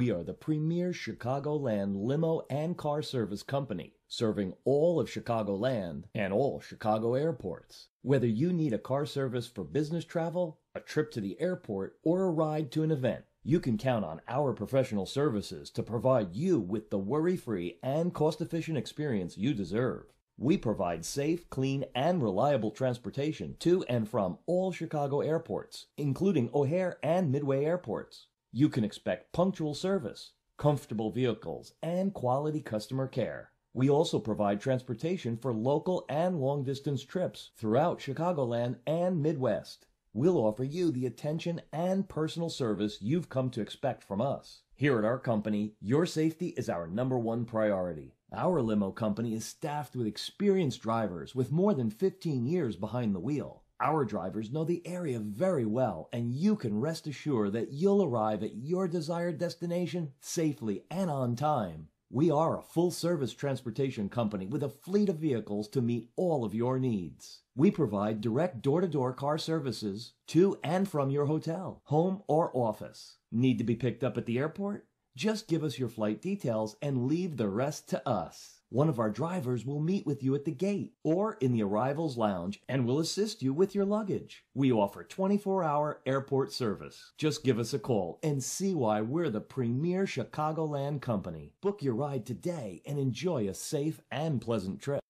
We are the premier Chicagoland limo and car service company, serving all of Chicagoland and all Chicago airports. Whether you need a car service for business travel, a trip to the airport, or a ride to an event, you can count on our professional services to provide you with the worry free and cost efficient experience you deserve. We provide safe, clean, and reliable transportation to and from all Chicago airports, including O'Hare and Midway airports. You can expect punctual service, comfortable vehicles, and quality customer care. We also provide transportation for local and long distance trips throughout Chicagoland and Midwest. We'll offer you the attention and personal service you've come to expect from us. Here at our company, your safety is our number one priority. Our limo company is staffed with experienced drivers with more than 15 years behind the wheel. Our drivers know the area very well, and you can rest assured that you'll arrive at your desired destination safely and on time. We are a full service transportation company with a fleet of vehicles to meet all of your needs. We provide direct door to door car services to and from your hotel, home, or office. Need to be picked up at the airport? Just give us your flight details and leave the rest to us. One of our drivers will meet with you at the gate or in the arrivals lounge and will assist you with your luggage. We offer 24 hour airport service. Just give us a call and see why we're the premier Chicagoland company. Book your ride today and enjoy a safe and pleasant trip.